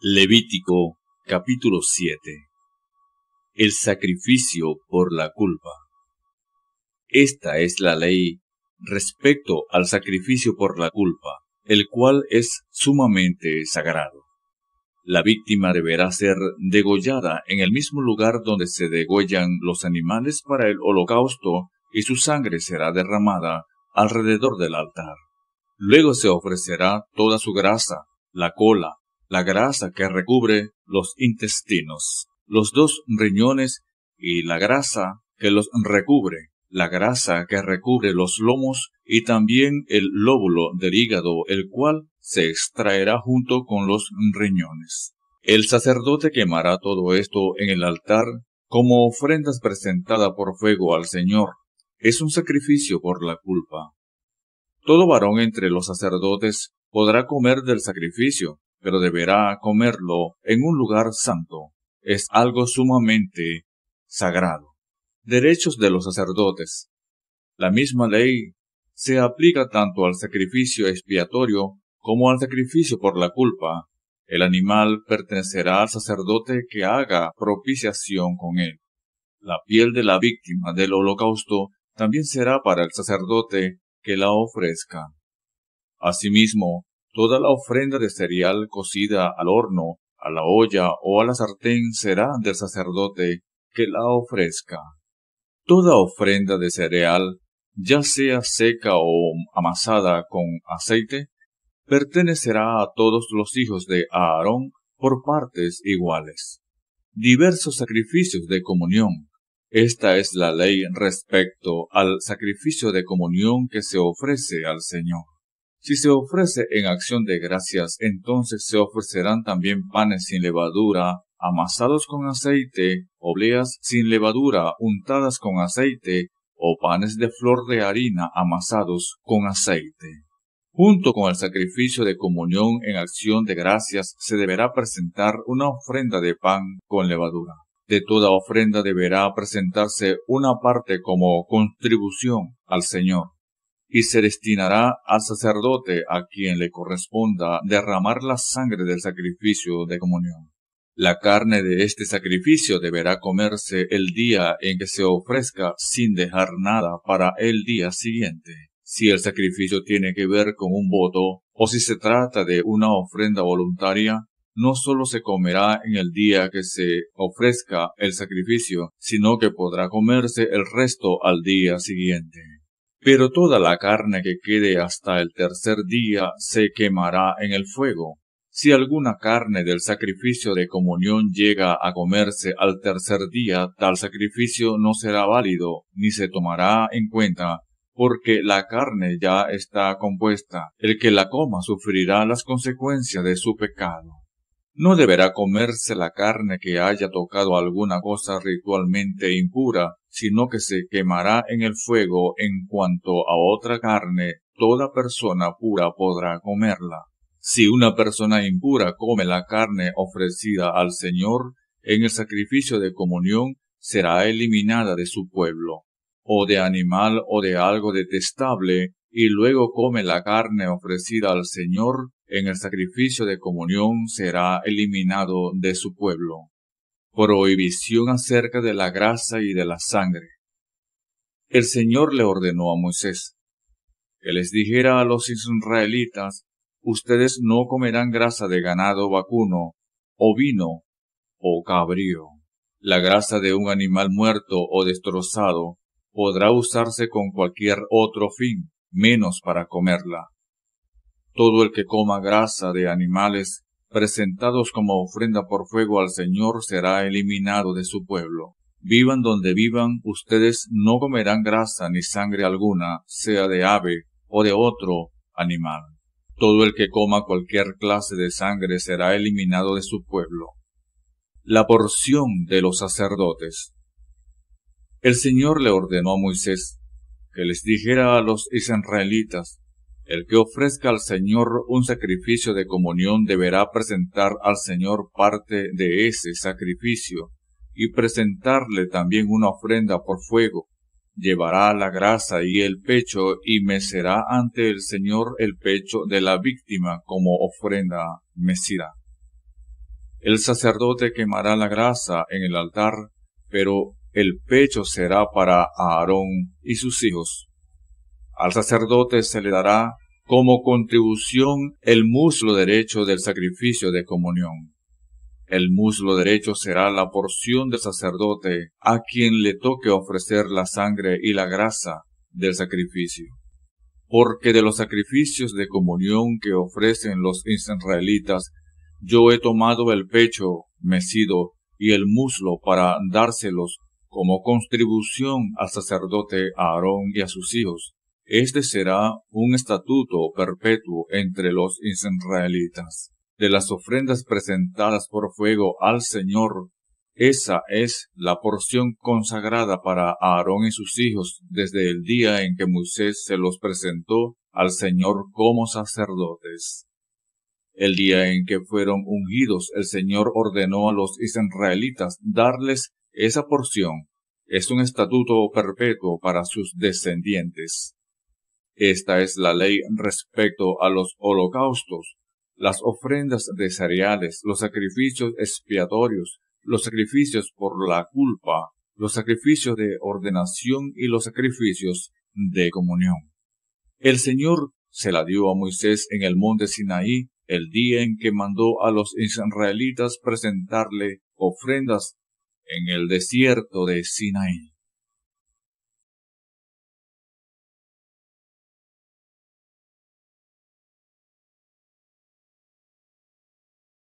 Levítico capítulo 7 El sacrificio por la culpa Esta es la ley respecto al sacrificio por la culpa, el cual es sumamente sagrado. La víctima deberá ser degollada en el mismo lugar donde se degollan los animales para el holocausto y su sangre será derramada alrededor del altar. Luego se ofrecerá toda su grasa, la cola, la grasa que recubre los intestinos, los dos riñones y la grasa que los recubre, la grasa que recubre los lomos y también el lóbulo del hígado, el cual se extraerá junto con los riñones. El sacerdote quemará todo esto en el altar como ofrendas presentada por fuego al Señor. Es un sacrificio por la culpa. Todo varón entre los sacerdotes podrá comer del sacrificio, pero deberá comerlo en un lugar santo. Es algo sumamente sagrado. Derechos de los sacerdotes. La misma ley se aplica tanto al sacrificio expiatorio como al sacrificio por la culpa. El animal pertenecerá al sacerdote que haga propiciación con él. La piel de la víctima del holocausto también será para el sacerdote que la ofrezca. Asimismo, Toda la ofrenda de cereal cocida al horno, a la olla o a la sartén será del sacerdote que la ofrezca. Toda ofrenda de cereal, ya sea seca o amasada con aceite, pertenecerá a todos los hijos de Aarón por partes iguales. Diversos sacrificios de comunión. Esta es la ley respecto al sacrificio de comunión que se ofrece al Señor. Si se ofrece en acción de gracias, entonces se ofrecerán también panes sin levadura, amasados con aceite, obleas sin levadura, untadas con aceite, o panes de flor de harina amasados con aceite. Junto con el sacrificio de comunión en acción de gracias se deberá presentar una ofrenda de pan con levadura. De toda ofrenda deberá presentarse una parte como contribución al Señor y se destinará al sacerdote a quien le corresponda derramar la sangre del sacrificio de comunión. La carne de este sacrificio deberá comerse el día en que se ofrezca sin dejar nada para el día siguiente. Si el sacrificio tiene que ver con un voto o si se trata de una ofrenda voluntaria, no solo se comerá en el día que se ofrezca el sacrificio, sino que podrá comerse el resto al día siguiente. Pero toda la carne que quede hasta el tercer día se quemará en el fuego. Si alguna carne del sacrificio de comunión llega a comerse al tercer día, tal sacrificio no será válido, ni se tomará en cuenta, porque la carne ya está compuesta. El que la coma sufrirá las consecuencias de su pecado. No deberá comerse la carne que haya tocado alguna cosa ritualmente impura, sino que se quemará en el fuego en cuanto a otra carne, toda persona pura podrá comerla. Si una persona impura come la carne ofrecida al Señor en el sacrificio de comunión, será eliminada de su pueblo, o de animal o de algo detestable, y luego come la carne ofrecida al Señor, en el sacrificio de comunión será eliminado de su pueblo. Prohibición acerca de la grasa y de la sangre. El Señor le ordenó a Moisés que les dijera a los israelitas, ustedes no comerán grasa de ganado vacuno, o vino, o cabrío. La grasa de un animal muerto o destrozado podrá usarse con cualquier otro fin, menos para comerla. Todo el que coma grasa de animales presentados como ofrenda por fuego al Señor será eliminado de su pueblo. Vivan donde vivan, ustedes no comerán grasa ni sangre alguna, sea de ave o de otro animal. Todo el que coma cualquier clase de sangre será eliminado de su pueblo. La porción de los sacerdotes. El Señor le ordenó a Moisés que les dijera a los israelitas, el que ofrezca al Señor un sacrificio de comunión deberá presentar al Señor parte de ese sacrificio y presentarle también una ofrenda por fuego. Llevará la grasa y el pecho y mecerá ante el Señor el pecho de la víctima como ofrenda mecida. El sacerdote quemará la grasa en el altar, pero el pecho será para Aarón y sus hijos. Al sacerdote se le dará como contribución el muslo derecho del sacrificio de comunión. El muslo derecho será la porción del sacerdote a quien le toque ofrecer la sangre y la grasa del sacrificio. Porque de los sacrificios de comunión que ofrecen los israelitas, yo he tomado el pecho mecido y el muslo para dárselos como contribución al sacerdote Aarón y a sus hijos. Este será un estatuto perpetuo entre los israelitas. De las ofrendas presentadas por fuego al Señor, esa es la porción consagrada para Aarón y sus hijos desde el día en que Moisés se los presentó al Señor como sacerdotes. El día en que fueron ungidos, el Señor ordenó a los israelitas darles esa porción. Es un estatuto perpetuo para sus descendientes. Esta es la ley respecto a los holocaustos, las ofrendas de cereales, los sacrificios expiatorios, los sacrificios por la culpa, los sacrificios de ordenación y los sacrificios de comunión. El Señor se la dio a Moisés en el monte Sinaí el día en que mandó a los israelitas presentarle ofrendas en el desierto de Sinaí.